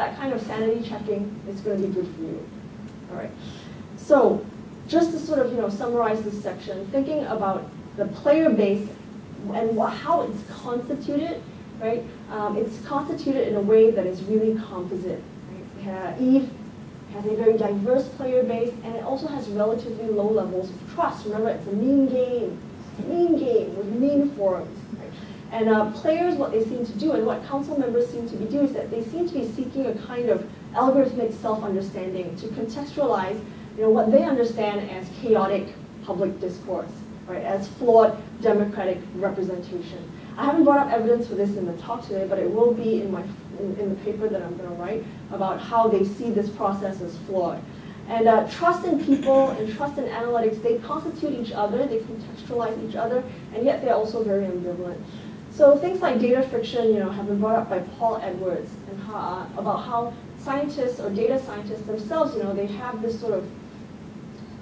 that kind of sanity checking is going to be good for you. All right. So just to sort of you know summarize this section, thinking about the player base and what, how it's constituted, right? Um, it's constituted in a way that is really composite. Right? Eve has a very diverse player base, and it also has relatively low levels of trust. Remember, it's a mean game, mean game with mean forums. And uh, players, what they seem to do, and what council members seem to be doing, is that they seem to be seeking a kind of algorithmic self-understanding to contextualize you know, what they understand as chaotic public discourse, right, as flawed democratic representation. I haven't brought up evidence for this in the talk today, but it will be in my in, in the paper that I'm going to write about how they see this process as flawed. And uh, trust in people and trust in analytics, they constitute each other, they contextualize each other, and yet they're also very ambivalent. So things like data friction, you know, have been brought up by Paul Edwards and how, uh, about how scientists or data scientists themselves, you know, they have this sort of,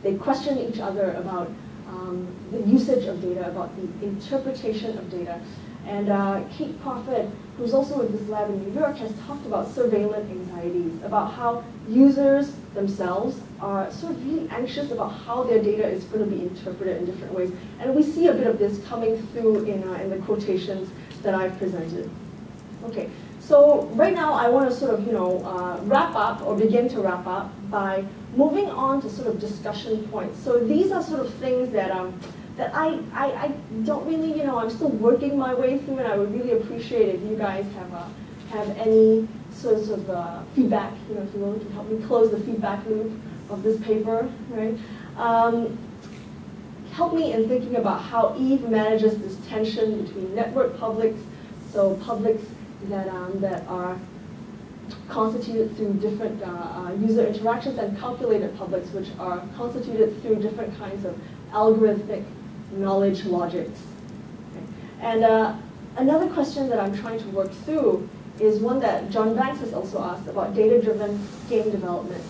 they question each other about um, the usage of data, about the interpretation of data. And uh, Kate Profit, who's also in this lab in New York, has talked about surveillance anxieties, about how users themselves are sort of really anxious about how their data is going to be interpreted in different ways. And we see a bit of this coming through in, uh, in the quotations that I've presented. Okay, so right now I want to sort of, you know, uh, wrap up or begin to wrap up by moving on to sort of discussion points. So these are sort of things that um, that I, I, I don't really, you know, I'm still working my way through and I would really appreciate if you guys have, uh, have any sorts of uh, feedback, you know, if you will, to help me close the feedback loop of this paper, right? Um, help me in thinking about how Eve manages this tension between network publics, so publics that, um, that are constituted through different uh, uh, user interactions and calculated publics, which are constituted through different kinds of algorithmic knowledge logics. Okay. And uh, another question that I'm trying to work through is one that John Banks has also asked about data-driven game development.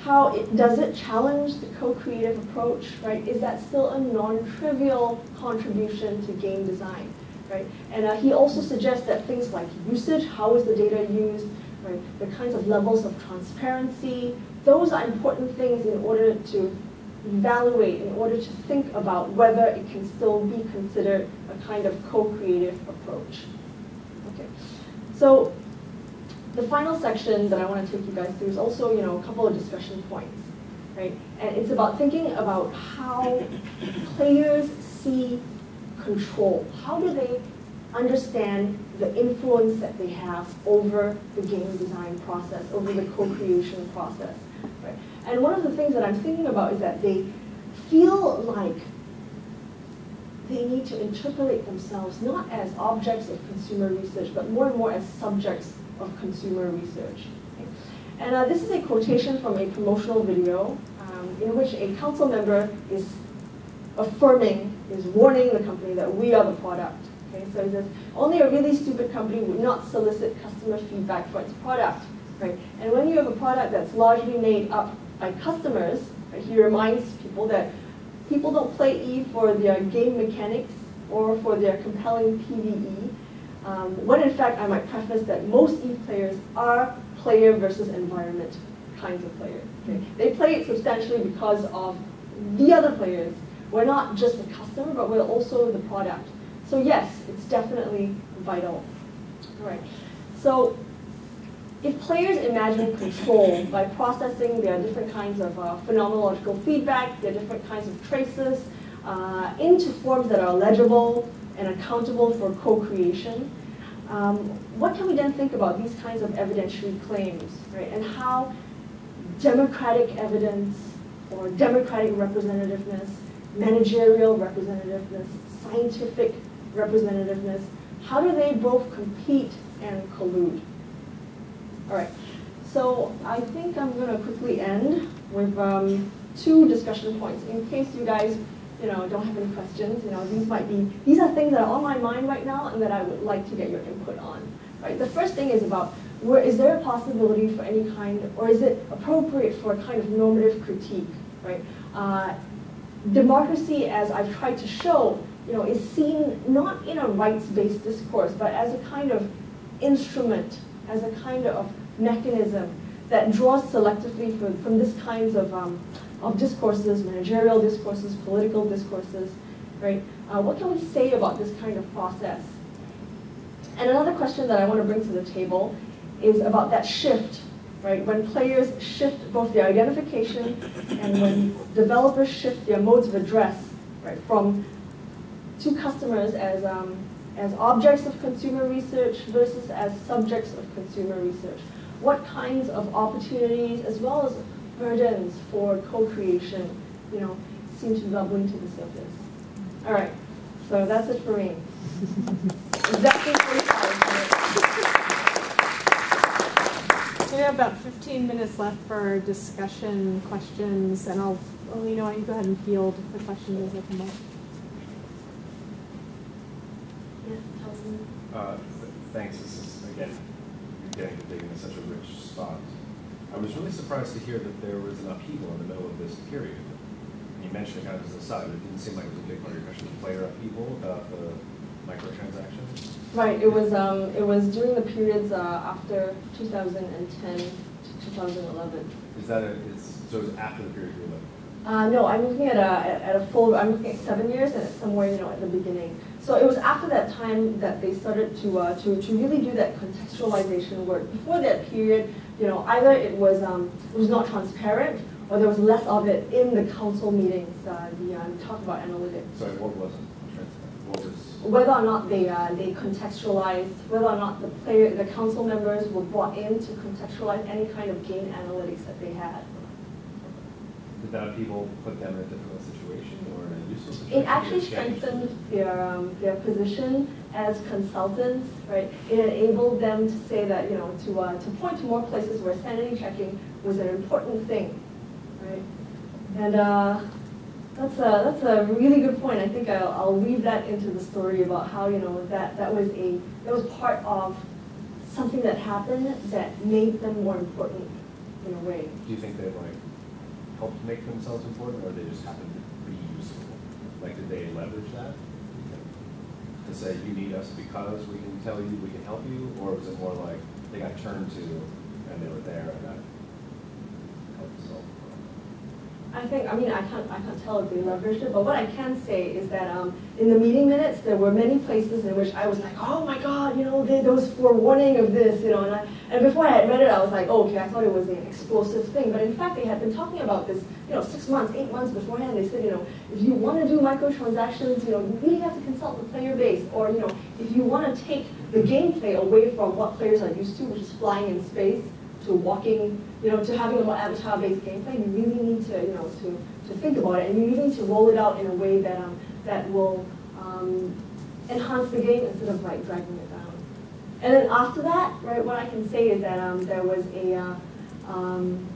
How it, does it challenge the co-creative approach, right? Is that still a non-trivial contribution to game design, right? And uh, he also suggests that things like usage, how is the data used, right? The kinds of levels of transparency, those are important things in order to evaluate in order to think about whether it can still be considered a kind of co-creative approach. Okay, so the final section that I want to take you guys through is also, you know, a couple of discussion points, right? And it's about thinking about how players see control. How do they understand the influence that they have over the game design process, over the co-creation process, right? And one of the things that I'm thinking about is that they feel like they need to interpolate themselves not as objects of consumer research, but more and more as subjects of consumer research. And uh, this is a quotation from a promotional video um, in which a council member is affirming, is warning the company that we are the product. Okay, so he says, only a really stupid company would not solicit customer feedback for its product. Right? And when you have a product that's largely made up by customers. Right? He reminds people that people don't play Eve for their game mechanics or for their compelling PvE. Um, when in fact, I might preface that most Eve players are player versus environment kinds of players. Okay? They play it substantially because of the other players. We're not just the customer, but we're also the product. So yes, it's definitely vital. All right. So if players imagine control by processing their different kinds of uh, phenomenological feedback, their different kinds of traces, uh, into forms that are legible and accountable for co-creation, um, what can we then think about these kinds of evidentiary claims, right? And how democratic evidence or democratic representativeness, managerial representativeness, scientific representativeness, how do they both compete and collude? All right. So I think I'm going to quickly end with um, two discussion points in case you guys you know, don't have any questions. You know, these might be, these are things that are on my mind right now and that I would like to get your input on. Right? The first thing is about, where, is there a possibility for any kind, or is it appropriate for a kind of normative critique, right? Uh, democracy, as I've tried to show, you know, is seen not in a rights-based discourse, but as a kind of instrument as a kind of mechanism that draws selectively from, from this kinds of, um, of discourses, managerial discourses, political discourses, right? Uh, what can we say about this kind of process? And another question that I want to bring to the table is about that shift, right? When players shift both their identification and when developers shift their modes of address, right, from to customers as, um, as objects of consumer research versus as subjects of consumer research. What kinds of opportunities as well as burdens for co-creation, you know, seem to be bubbling to the surface. All right, so that's it for me. exactly 45 minutes. we have about 15 minutes left for discussion, questions, and I'll, well, you know what, you go ahead and field the questions as they come up. Yes, Tarleton. Uh, th- Thanks, this is, again, you're getting to dig into such a rich spot. I was really surprised to hear that there was an upheaval in the middle of this period. And You mentioned it kind of as an aside, but it didn't seem like it was a big part of your question, the player upheaval about the microtransactions. Right, it was, um, it was during the periods, uh, after 2010 to 2011. Is that a, it's, so it was after the period you were living? Uh, no, I'm looking at a, at a full, I'm looking at seven years and it's somewhere, you know, at the beginning. So it was after that time that they started to, uh, to, to really do that contextualization work. Before that period, you know, either it was, um, it was not transparent or there was less of it in the council meetings, uh, the, uh, talk about analytics. Sorry, what transparent? What was, Whether or not they, uh, they contextualized, whether or not the player, the council members were brought in to contextualize any kind of game analytics that they had. That people put them in a difficult situation or in a useful situation? It actually strengthened their, um, their position as consultants, right? It enabled them to say that, you know, to, uh, to point to more places where sanity checking was an important thing, right? And uh, that's, a, that's a really good point. I think I'll, I'll weave that into the story about how, you know, that, that was a, that was part of something that happened that made them more important in a way. Do you think they like helped make themselves important, or they just happened to be useful? Like, did they leverage that? To say, you need us because we can tell you, we can help you, or was it more like they got turned to and they were there and that helped solve the problem? I think, I mean, I can't, I can't tell if they leveraged it, but what I can say is that um, in the meeting minutes, there were many places in which I was like, oh my God, you know, they, those forewarning of this, you know, and, I, and before I had read it, I was like, oh, okay, I thought it was an explosive thing, but in fact, they had been talking about this, you know, six months, eight months beforehand. They said, you know, if you want to do microtransactions, you know, you really have to consult the player base, or you know, if you want to take the gameplay away from what players are used to, which is flying in space, to walking, you know, to having a more avatar-based gameplay, you really need to, you know, to, to think about it, and you really need to roll it out in a way that um, that will um, enhance the game instead of like dragging it. And then after that, right, what I can say is that um, there was a uh, um,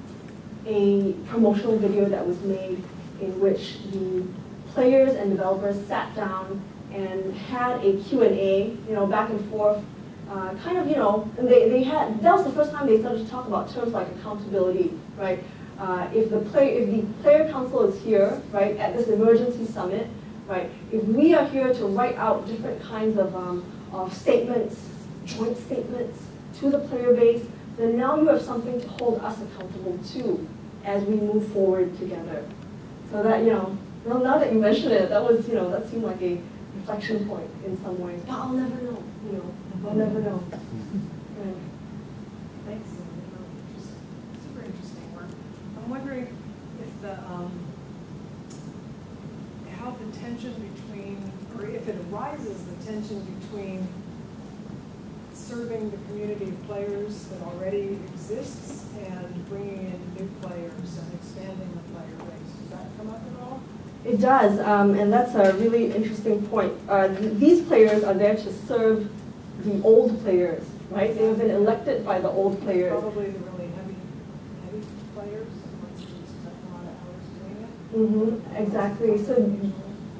a promotional video that was made in which the players and developers sat down and had a Q&A, you know, back and forth uh, kind of, you know, they, they had, that was the first time they started to talk about terms like accountability, right? Uh, if the play, if the player council is here, right, at this emergency summit, right, if we are here to write out different kinds of, um, of statements, joint statements to the player base, then now you have something to hold us accountable to as we move forward together. So that, you know, well, now that you mention it, that was, you know, that seemed like a reflection point in some ways. But I'll never know, you know, I'll never know. Thanks. Super interesting work. I'm wondering if the, um, how the tension between, or if it arises, the tension between serving the community of players that already exists and bringing in new players and expanding the player base. Does that come up at all? It does, um, and that's a really interesting point. Uh, th- these players are there to serve the old players, right? They have been elected by the old players. Probably the really heavy, heavy players, the ones who spend a lot of hours doing it. hmm exactly. So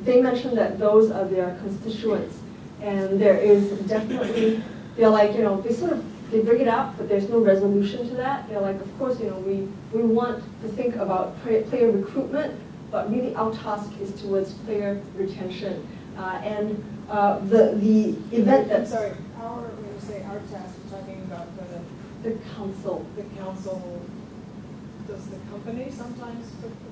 they mentioned that those are their constituents, and there is definitely, they're like, you know, they sort of, they bring it up, but there's no resolution to that. They're like, of course, you know, we, we want to think about player recruitment, but really our task is towards player retention. Uh, and uh, the, the event I'm that's... sorry, our, when you say our task, you're talking about the The council. the council, does the company sometimes put them?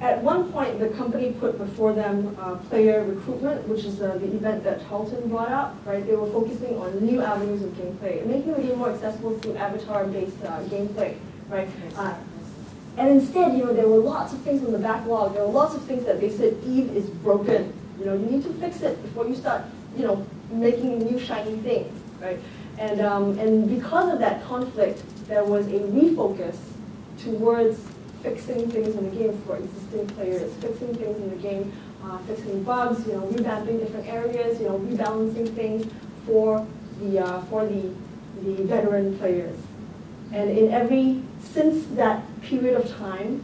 At one point, the company put before them uh, player recruitment, which is uh, the event that Tarleton brought up, right? They were focusing on new avenues of gameplay, making the game more accessible through avatar-based uh, gameplay, right? Uh, And instead, you know, there were lots of things on the backlog. There were lots of things that they said, Eve is broken. You know, you need to fix it before you start, you know, making new shiny things, right? And, um, and because of that conflict, there was a refocus towards fixing things in the game for existing players, fixing things in the game, uh, fixing bugs, you know, revamping different areas, you know, rebalancing things for the, uh, for the, the veteran players. And in every, since that period of time,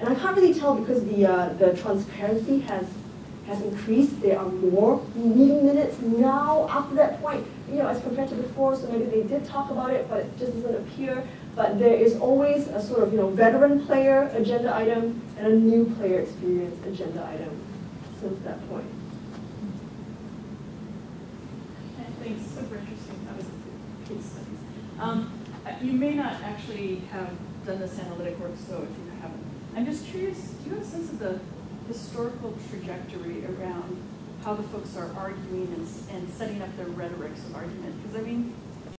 and I can't really tell because the, uh, the transparency has, has increased. There are more meeting minutes now after that point, you know, as compared to before. So maybe they did talk about it, but it just doesn't appear. But there is always a sort of, you know, veteran player agenda item and a new player experience agenda item since that point. Thanks, super interesting, that was case studies. Um, uh, you may not actually have done this analytic work, so if you haven't, I'm just curious, do you have a sense of the historical trajectory around how the folks are arguing and, and setting up their rhetorics of argument? Because I mean,